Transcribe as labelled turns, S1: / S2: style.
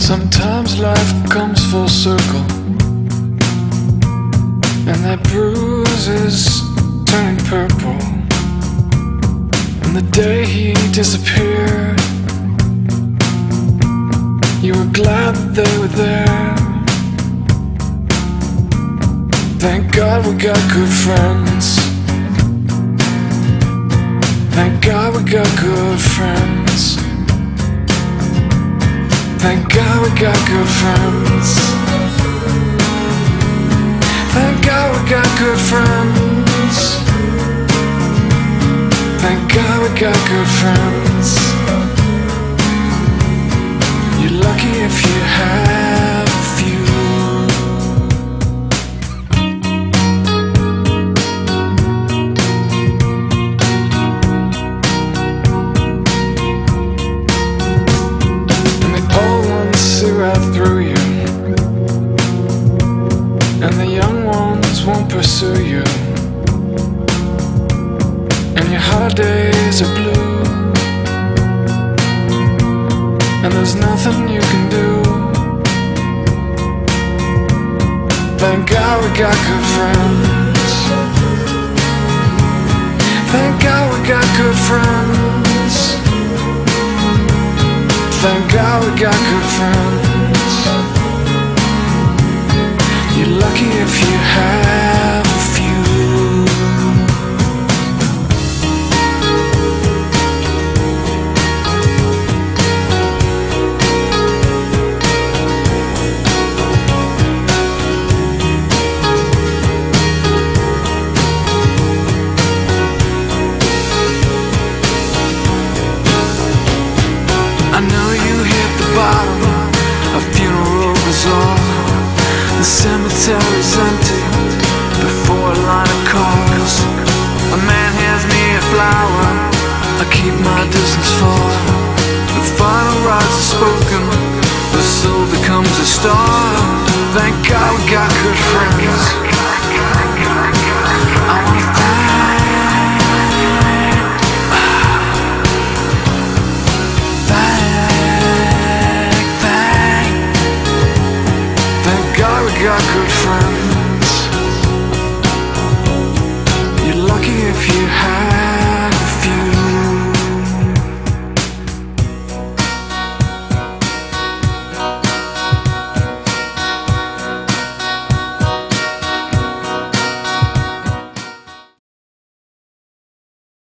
S1: Sometimes life comes full circle And that bruise is turning purple. And the day he disappeared You were glad they were there Thank God we got good friends Thank God we got good friends Thank God we got good friends. Thank God we got good friends. Thank God we got good friends. And days are blue And there's nothing you can do Thank God we got good friends Thank God we got good friends Thank God we got good friends. You're lucky if you have. The cemetery's empty before a line of cars. A man hands me a flower. I keep my distance For. got good friend.